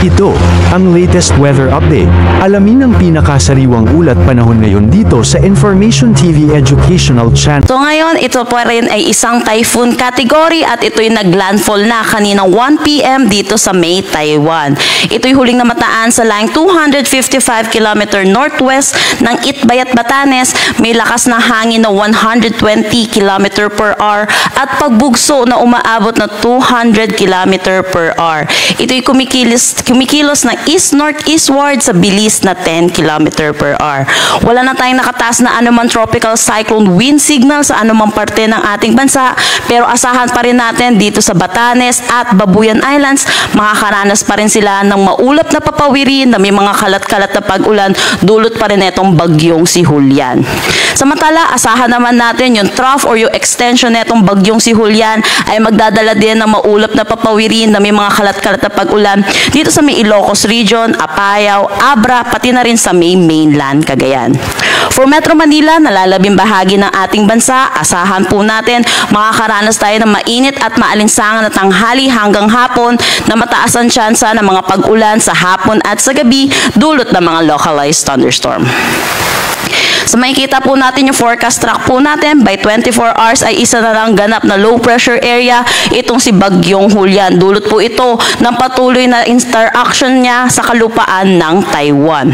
Ito, ang latest weather update. Alamin ang pinakasariwang ulat panahon ngayon dito sa Information TV Educational Channel. So ngayon, ito pa rin ay isang typhoon category at ito'y naglandfall na kaninang 1 p.m. dito sa May, Taiwan. Ito'y huling namataan sa line 255 km northwest ng Itbayat, Batanes. May lakas na hangin na 120 km per hour at pagbugso na umaabot na 200 km per hour. Ito'y kumikilos, kumikilos ng east-northeastward sa bilis na 10 km per hour. Wala na tayong nakataas na anumang tropical cyclone wind signal sa anumang parte ng ating bansa, pero asahan pa rin natin dito sa Batanes at Babuyan Islands, makakaranas pa rin sila ng maulap na papawirin na may mga kalat-kalat na pag-ulan, dulot pa rin itong bagyong si Julian. Samantala, asahan naman natin yung trough or yung extension netong bagyong si Julian ay magdadala din ng maulap na papawirin na may mga kalat-kalat na pag-ulan dito sa may Ilocos Region, Apayao, Abra, pati na rin sa may mainland Cagayan. For Metro Manila, nalalabing bahagi ng ating bansa, asahan po natin makakaranas tayo ng mainit at maalinsangan na tanghali hanggang hapon na mataas ang tsansa ng mga pag-ulan sa hapon at sa gabi dulot ng mga localized thunderstorm. So makikita po natin yung forecast track po natin by 24 hours ay isa na lang ganap na low pressure area itong si Bagyong Julian. Dulot po ito ng patuloy na interaction niya sa kalupaan ng Taiwan.